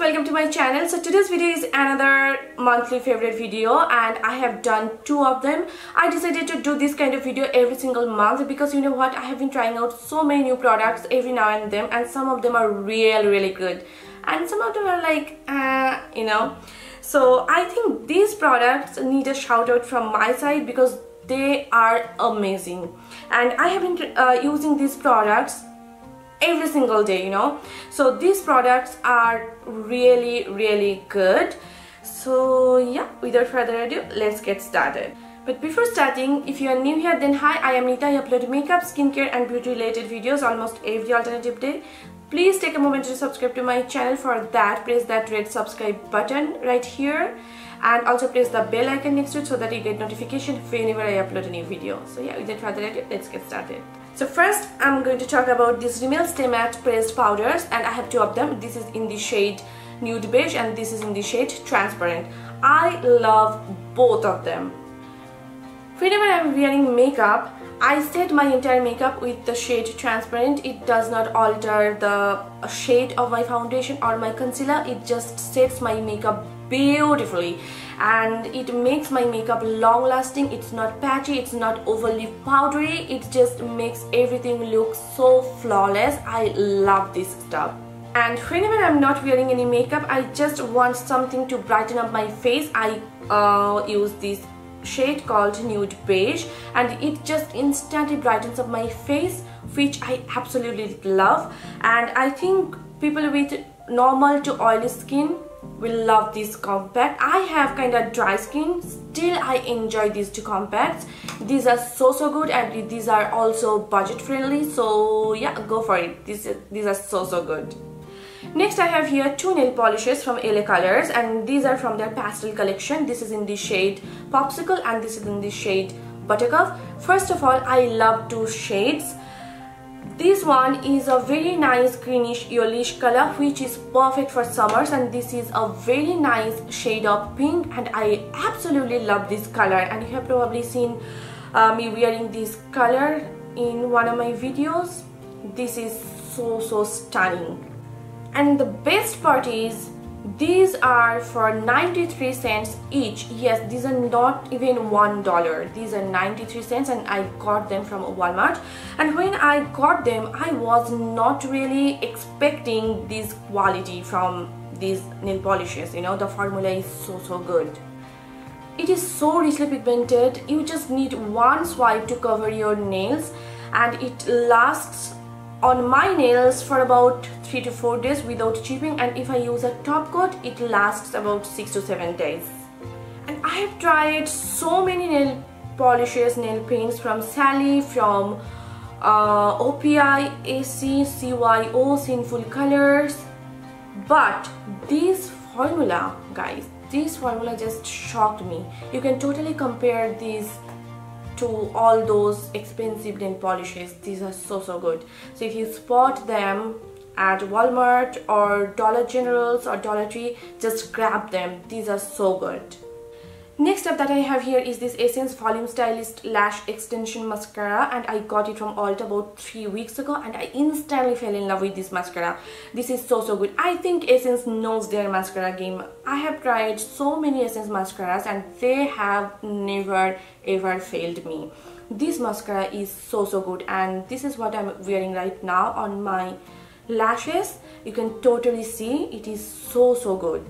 welcome to my channel. So today's video is another monthly favorite video and I have done two of them. I decided to do this kind of video every single month because you know what? I have been trying out so many new products every now and then and some of them are really really good. And some of them are like uh, you know. So I think these products need a shout out from my side because they are amazing. And I have been uh, using these products every single day you know. So these products are really really good. So yeah without further ado let's get started. But before starting if you are new here then hi I am Nita I upload makeup skincare and beauty related videos almost every alternative day. Please take a moment to subscribe to my channel for that. Press that red subscribe button right here. And also press the bell icon next to it so that you get notification whenever I upload a new video. So yeah without further ado let's get started so first I'm going to talk about these Rimmel Stay Matte pressed powders and I have two of them. This is in the shade Nude Beige and this is in the shade Transparent. I love both of them. Whenever I'm wearing makeup, I set my entire makeup with the shade Transparent. It does not alter the shade of my foundation or my concealer. It just sets my makeup beautifully. And it makes my makeup long lasting it's not patchy. It's not overly powdery. It just makes everything look so flawless. I love this stuff. And whenever I'm not wearing any makeup I just want something to brighten up my face. I uh, use this shade called nude beige and it just instantly brightens up my face which I absolutely love. And I think people with normal to oily skin will love this compact. I have kind of dry skin. Still i enjoy these two compacts. These are so so good and these are also budget friendly. So yeah go for it. These these are so so good. Next i have here two nail polishes from L.A. Colors and these are from their pastel collection. This is in the shade popsicle and this is in the shade buttercup. First of all i love two shades this one is a very nice greenish yellowish color which is perfect for summers and this is a very nice shade of pink and I absolutely love this color and you have probably seen uh, me wearing this color in one of my videos. This is so so stunning and the best part is these are for 93 cents each. Yes these are not even one dollar. These are 93 cents and i got them from walmart. And when i got them i was not really expecting this quality from these nail polishes. You know the formula is so so good. It is so richly pigmented. You just need one swipe to cover your nails and it lasts on my nails for about 3 to 4 days without chipping and if I use a top coat it lasts about 6 to 7 days. And I have tried so many nail polishes, nail paints from Sally, from uh, OPI, Essie, CYO, Sinful Colors but this formula guys, this formula just shocked me. You can totally compare these to all those expensive nail polishes these are so so good so if you spot them at Walmart or Dollar Generals or Dollar Tree just grab them these are so good Next up that I have here is this Essence Volume Stylist Lash Extension Mascara and I got it from Ulta about 3 weeks ago and I instantly fell in love with this mascara. This is so so good. I think Essence knows their mascara game. I have tried so many Essence mascaras and they have never ever failed me. This mascara is so so good and this is what I'm wearing right now on my lashes. You can totally see. It is so so good.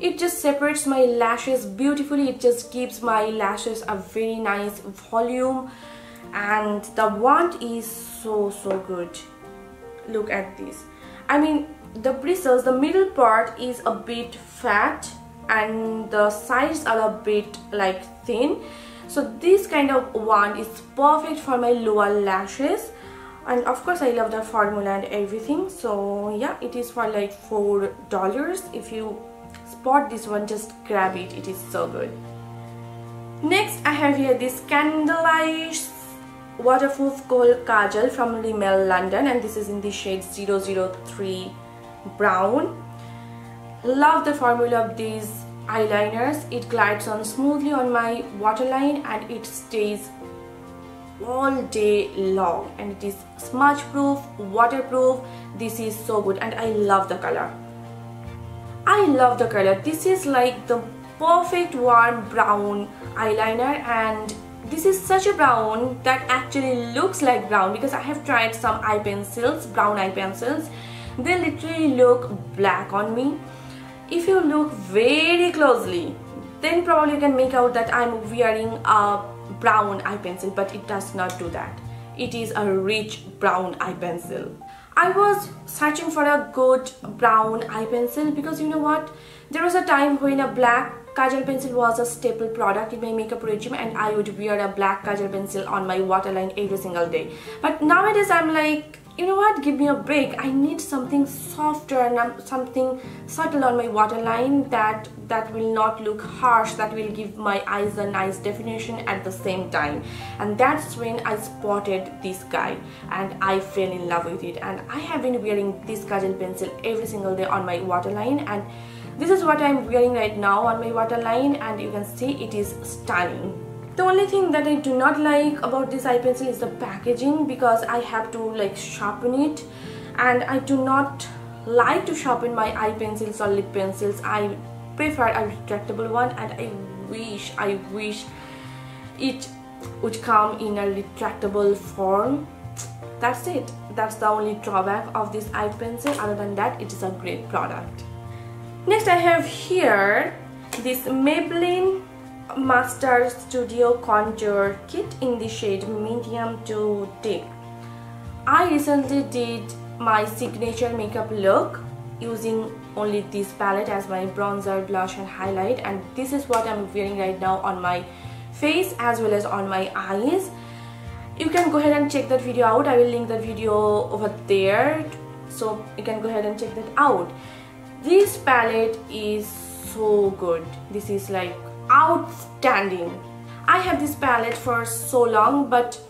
It just separates my lashes beautifully. It just gives my lashes a very nice volume. And the wand is so so good. Look at this. I mean the bristles the middle part is a bit fat and the sides are a bit like thin. So this kind of wand is perfect for my lower lashes and of course I love the formula and everything. So yeah it is for like four dollars. If you spot this one just grab it. It is so good. Next I have here this Scandal Eyes waterproof kohl kajal from Rimmel London. And this is in the shade 003 brown. Love the formula of these eyeliners. It glides on smoothly on my waterline and it stays all day long. And it is smudge proof waterproof. This is so good. And I love the color. I love the color. This is like the perfect warm brown eyeliner. And this is such a brown that actually looks like brown because I have tried some eye pencils brown eye pencils. They literally look black on me. If you look very closely then probably you can make out that I'm wearing a brown eye pencil but it does not do that. It is a rich brown eye pencil. I was searching for a good brown eye pencil because you know what? There was a time when a black kajal pencil was a staple product in my makeup regime and I would wear a black kajal pencil on my waterline every single day. But nowadays I'm like you know what? Give me a break. I need something softer and something subtle on my waterline that that will not look harsh that will give my eyes a nice definition at the same time. And that's when I spotted this guy and I fell in love with it. And I have been wearing this kajal pencil every single day on my waterline. And this is what I'm wearing right now on my waterline. And you can see it is stunning the only thing that I do not like about this eye pencil is the packaging because I have to like sharpen it and I do not like to sharpen my eye pencils or lip pencils. I prefer a retractable one and I wish, I wish it would come in a retractable form. That's it. That's the only drawback of this eye pencil. Other than that, it is a great product. Next I have here this Maybelline Master Studio Contour Kit in the shade medium to deep. I recently did my signature makeup look using only this palette as my bronzer, blush and highlight and this is what I'm wearing right now on my face as well as on my eyes. You can go ahead and check that video out. I will link that video over there so you can go ahead and check that out. This palette is so good. This is like outstanding. I have this palette for so long but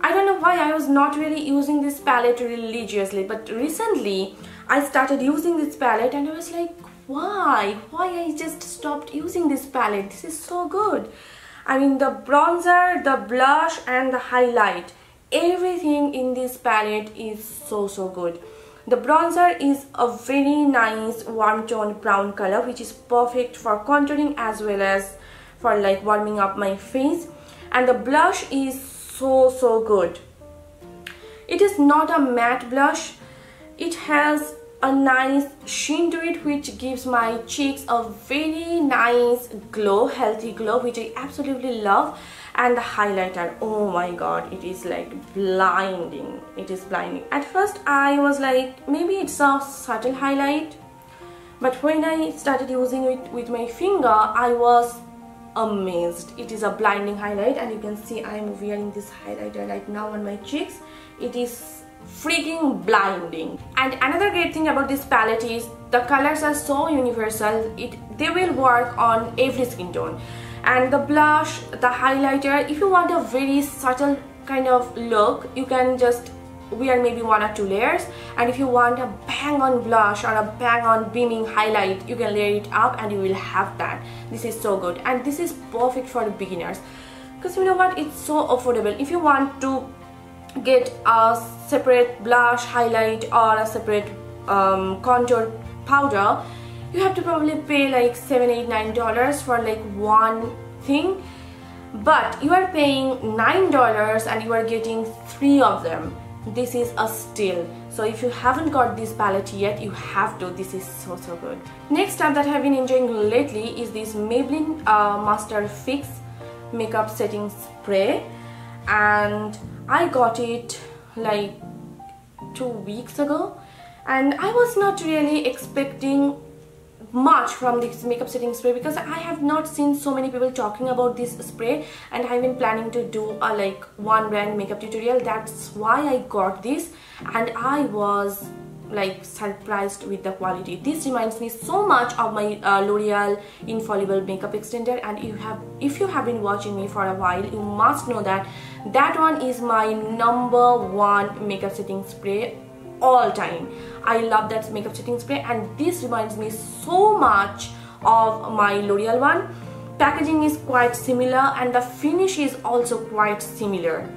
I don't know why I was not really using this palette religiously but recently I started using this palette and I was like why? Why I just stopped using this palette? This is so good. I mean the bronzer, the blush and the highlight everything in this palette is so so good. The bronzer is a very nice warm toned brown color which is perfect for contouring as well as for like warming up my face and the blush is so so good. It is not a matte blush. It has a nice sheen to it which gives my cheeks a very nice glow, healthy glow which I absolutely love and the highlighter oh my god it is like blinding. It is blinding. At first I was like maybe it's a subtle highlight but when I started using it with my finger I was amazed. It is a blinding highlight and you can see I am wearing this highlighter right now on my cheeks. It is freaking blinding. And another great thing about this palette is the colors are so universal. It they will work on every skin tone and the blush the highlighter if you want a very subtle kind of look you can just wear maybe one or two layers. And if you want a bang on blush or a bang on beaming highlight you can layer it up and you will have that. This is so good. And this is perfect for the beginners. Because you know what? It's so affordable. If you want to get a separate blush highlight or a separate um, contour powder you have to probably pay like seven eight nine dollars for like one thing. But you are paying nine dollars and you are getting three of them. This is a steal. So if you haven't got this palette yet you have to. This is so so good. Next up that i've been enjoying lately is this maybelline uh, master fix makeup setting spray. And i got it like two weeks ago. And i was not really expecting much from this makeup setting spray because I have not seen so many people talking about this spray and I've been planning to do a like one brand makeup tutorial. That's why I got this and I was like surprised with the quality. This reminds me so much of my uh, L'Oreal infallible makeup extender and you have if you have been watching me for a while you must know that that one is my number one makeup setting spray all time. I love that makeup setting spray and this reminds me so much of my L'Oreal one. Packaging is quite similar and the finish is also quite similar.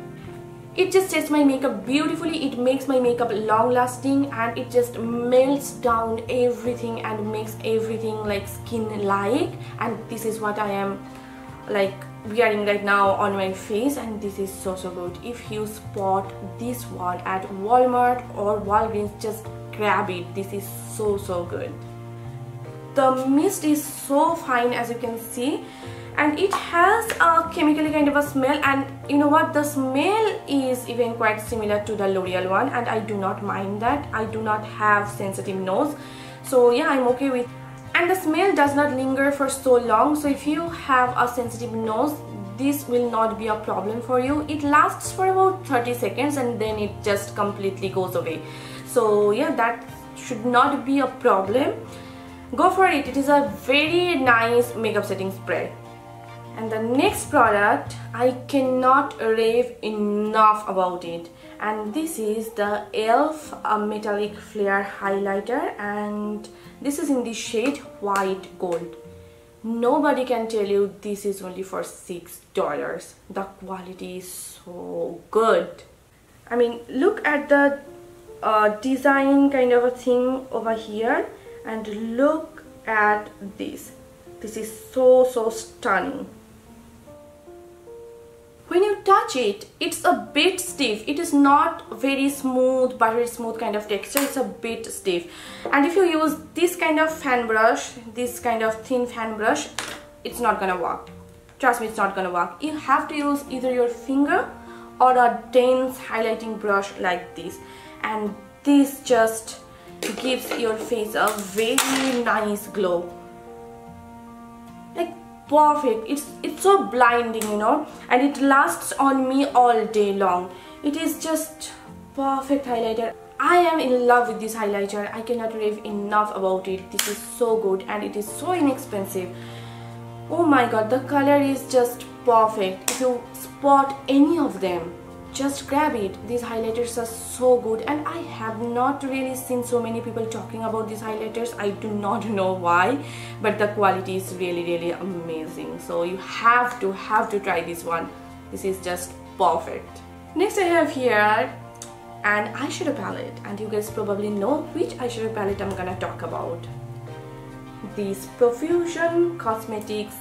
It just sets my makeup beautifully. It makes my makeup long lasting and it just melts down everything and makes everything like skin like and this is what I am like wearing right now on my face and this is so so good. If you spot this one at Walmart or Walgreens just grab it. This is so so good. The mist is so fine as you can see and it has a chemically kind of a smell and you know what? The smell is even quite similar to the L'Oreal one and I do not mind that. I do not have sensitive nose. So yeah I'm okay with and the smell does not linger for so long so if you have a sensitive nose this will not be a problem for you. It lasts for about 30 seconds and then it just completely goes away. So yeah that should not be a problem. Go for it. It is a very nice makeup setting spray. And the next product I cannot rave enough about it and this is the e.l.f. metallic flare highlighter and this is in the shade white gold. Nobody can tell you this is only for six dollars. The quality is so good. I mean look at the uh, design kind of a thing over here and look at this. This is so so stunning when you touch it it's a bit stiff. It is not very smooth buttery smooth kind of texture. It's a bit stiff. And if you use this kind of fan brush this kind of thin fan brush it's not gonna work. Trust me it's not gonna work. You have to use either your finger or a dense highlighting brush like this. And this just gives your face a very nice glow perfect. It's it's so blinding you know and it lasts on me all day long. It is just perfect highlighter. I am in love with this highlighter. I cannot rave enough about it. This is so good and it is so inexpensive. Oh my god the color is just perfect. If you spot any of them just grab it. These highlighters are so good and I have not really seen so many people talking about these highlighters. I do not know why but the quality is really really amazing. So you have to have to try this one. This is just perfect. Next I have here an eyeshadow palette and you guys probably know which eyeshadow palette I'm gonna talk about. This Profusion Cosmetics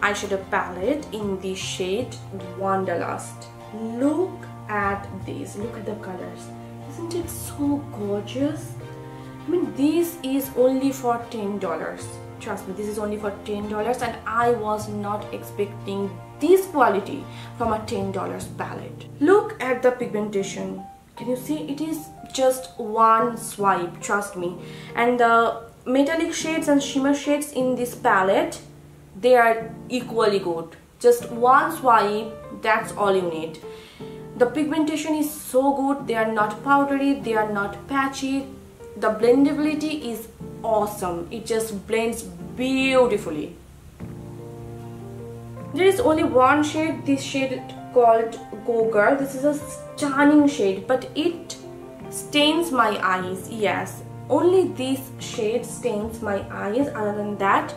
eyeshadow palette in the shade Wanderlust look at these. Look at the colors. Isn't it so gorgeous? I mean this is only for $10 trust me this is only for $10 and I was not expecting this quality from a $10 palette. Look at the pigmentation. Can you see? It is just one swipe trust me. And the metallic shades and shimmer shades in this palette they are equally good just one swipe that's all you need. The pigmentation is so good they are not powdery they are not patchy. The blendability is awesome. It just blends beautifully. There is only one shade this shade called go girl this is a stunning shade but it stains my eyes yes. Only this shade stains my eyes other than that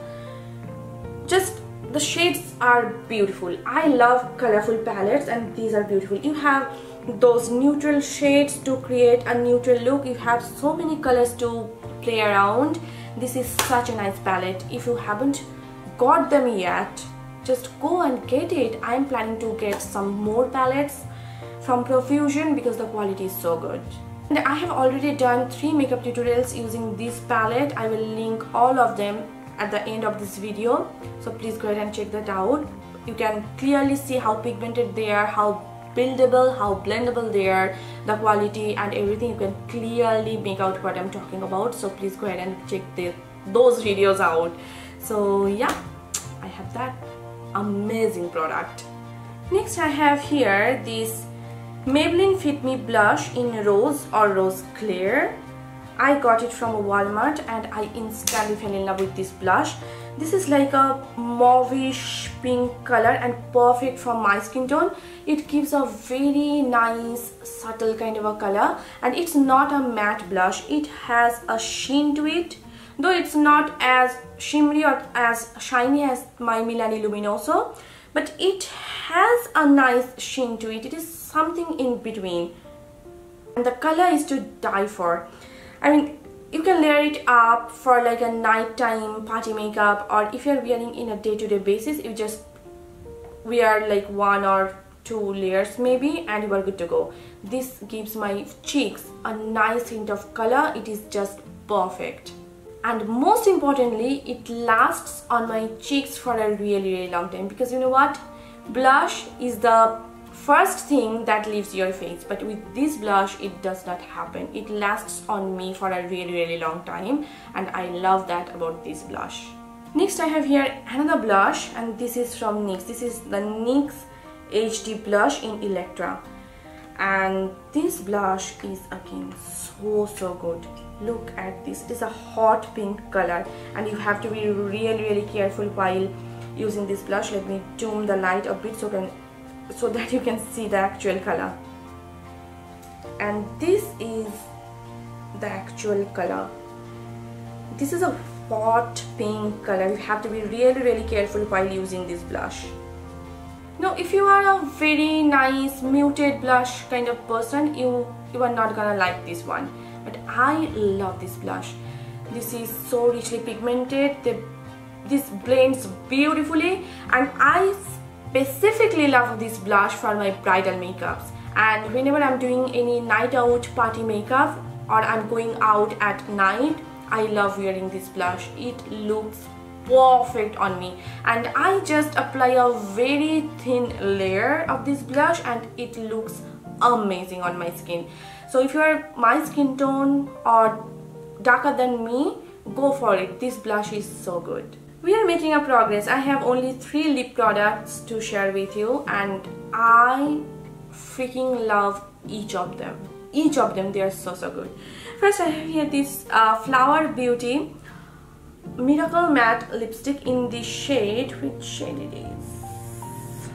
just the shades are beautiful. I love colorful palettes and these are beautiful. You have those neutral shades to create a neutral look. You have so many colors to play around. This is such a nice palette. If you haven't got them yet just go and get it. I'm planning to get some more palettes from profusion because the quality is so good. And i have already done three makeup tutorials using this palette. I will link all of them at the end of this video. So please go ahead and check that out. You can clearly see how pigmented they are how buildable how blendable they are the quality and everything. You can clearly make out what i'm talking about. So please go ahead and check the, those videos out. So yeah i have that amazing product. Next i have here this maybelline fit me blush in rose or rose clear I got it from Walmart and I instantly fell in love with this blush. This is like a mauvish pink color and perfect for my skin tone. It gives a very nice subtle kind of a color and it's not a matte blush. It has a sheen to it though it's not as shimmery or as shiny as my Milani Luminoso but it has a nice sheen to it it is something in between and the color is to die for I mean you can layer it up for like a nighttime party makeup or if you're wearing in a day-to-day -day basis you just wear like one or two layers maybe and you are good to go. This gives my cheeks a nice hint of color. It is just perfect. And most importantly it lasts on my cheeks for a really really long time because you know what? Blush is the first thing that leaves your face but with this blush it does not happen. It lasts on me for a really really long time and I love that about this blush. Next I have here another blush and this is from NYX. This is the NYX HD blush in Electro. And this blush is again so so good. Look at this. It is a hot pink color and you have to be really really careful while using this blush. Let me zoom the light a bit so can so that you can see the actual color. And this is the actual color. This is a hot pink color. You have to be really really careful while using this blush. Now if you are a very nice muted blush kind of person you you are not gonna like this one. But I love this blush. This is so richly pigmented. The, this blends beautifully. And I specifically love this blush for my bridal makeups. And whenever I'm doing any night out party makeup or I'm going out at night I love wearing this blush. It looks perfect on me. And I just apply a very thin layer of this blush and it looks amazing on my skin. So if you're my skin tone or darker than me go for it. This blush is so good we are making a progress. I have only three lip products to share with you and i freaking love each of them. Each of them they are so so good. First i have here this uh, flower beauty miracle matte lipstick in the shade which shade it is?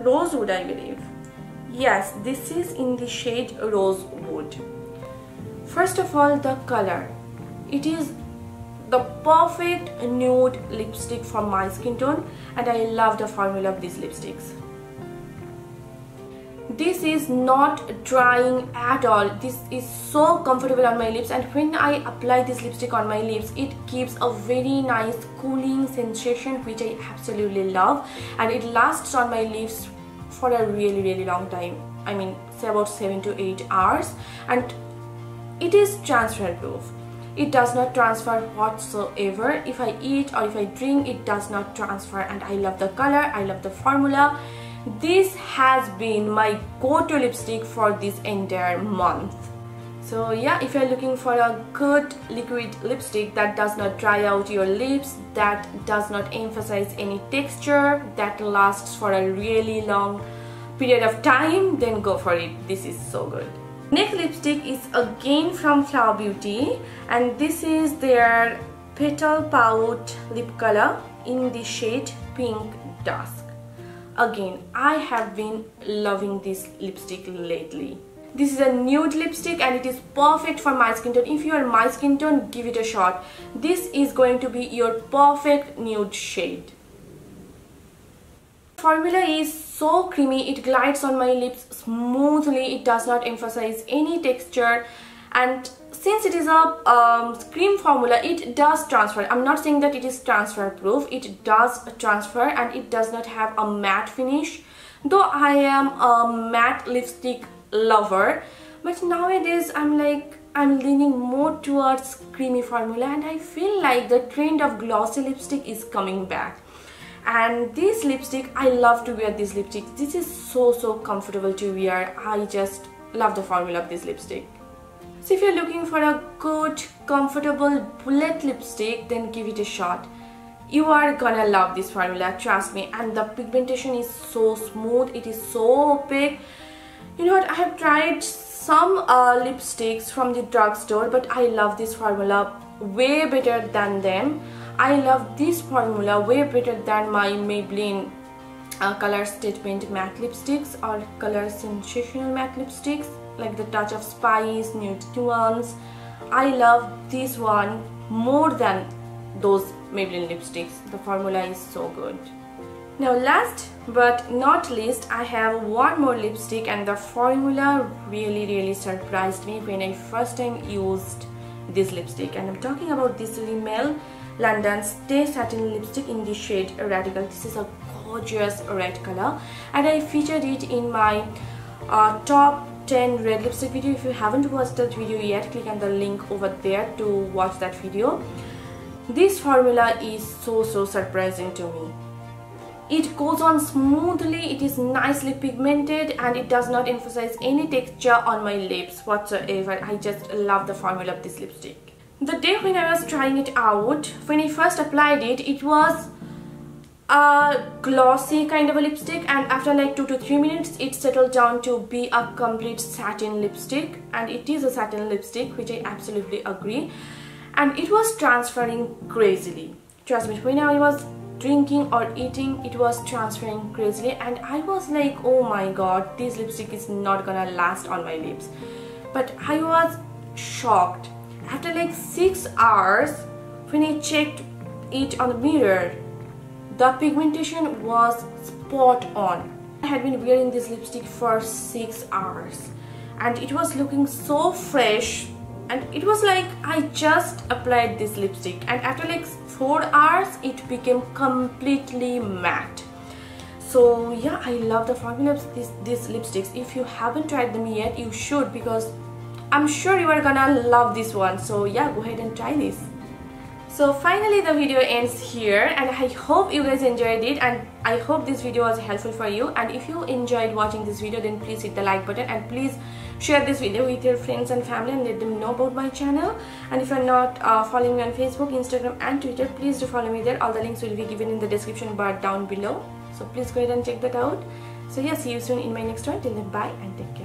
Rosewood i believe. Yes this is in the shade rosewood. First of all the color. It is the perfect nude lipstick for my skin tone and I love the formula of these lipsticks. This is not drying at all. This is so comfortable on my lips and when I apply this lipstick on my lips it gives a very nice cooling sensation which I absolutely love and it lasts on my lips for a really really long time. I mean say about 7 to 8 hours and it is transfer proof it does not transfer whatsoever. If I eat or if I drink it does not transfer. And I love the color. I love the formula. This has been my go-to lipstick for this entire month. So yeah if you're looking for a good liquid lipstick that does not dry out your lips that does not emphasize any texture that lasts for a really long period of time then go for it. This is so good Next lipstick is again from Flower Beauty and this is their Petal Pout lip color in the shade Pink Dusk. Again, I have been loving this lipstick lately. This is a nude lipstick and it is perfect for my skin tone. If you are my skin tone, give it a shot. This is going to be your perfect nude shade formula is so creamy it glides on my lips smoothly it does not emphasize any texture. And since it is a um, cream formula it does transfer. I'm not saying that it is transfer proof it does transfer and it does not have a matte finish. Though i am a matte lipstick lover but nowadays i'm like i'm leaning more towards creamy formula and i feel like the trend of glossy lipstick is coming back and this lipstick i love to wear this lipstick. This is so so comfortable to wear. I just love the formula of this lipstick. So if you're looking for a good comfortable bullet lipstick then give it a shot. You are gonna love this formula trust me. And the pigmentation is so smooth. It is so opaque. You know what? I have tried some uh, lipsticks from the drugstore but i love this formula way better than them I love this formula way better than my Maybelline uh, color statement matte lipsticks or color sensational matte lipsticks like the touch of spice nude nuance. I love this one more than those Maybelline lipsticks. The formula is so good. Now last but not least I have one more lipstick and the formula really really surprised me when I first time used this lipstick. And I'm talking about this Rimmel London Stay Satin lipstick in the shade Radical. This is a gorgeous red color. And I featured it in my uh, top 10 red lipstick video. If you haven't watched that video yet click on the link over there to watch that video. This formula is so so surprising to me. It goes on smoothly, it is nicely pigmented and it does not emphasize any texture on my lips whatsoever. I just love the formula of this lipstick. The day when I was trying it out, when I first applied it, it was a glossy kind of a lipstick and after like 2 to 3 minutes it settled down to be a complete satin lipstick and it is a satin lipstick which I absolutely agree and it was transferring crazily. Trust me, when I was drinking or eating it was transferring crazily and I was like oh my god this lipstick is not gonna last on my lips but I was shocked after like 6 hours when I checked it on the mirror the pigmentation was spot on. I had been wearing this lipstick for 6 hours and it was looking so fresh and it was like I just applied this lipstick and after like 4 hours it became completely matte. So yeah I love the of these, these lipsticks. If you haven't tried them yet you should because I'm sure you are gonna love this one so yeah go ahead and try this. So finally the video ends here and I hope you guys enjoyed it and I hope this video was helpful for you. And if you enjoyed watching this video then please hit the like button and please share this video with your friends and family and let them know about my channel. And if you're not uh, following me on facebook instagram and twitter please do follow me there. All the links will be given in the description bar down below. So please go ahead and check that out. So yeah see you soon in my next one. Till then bye and take care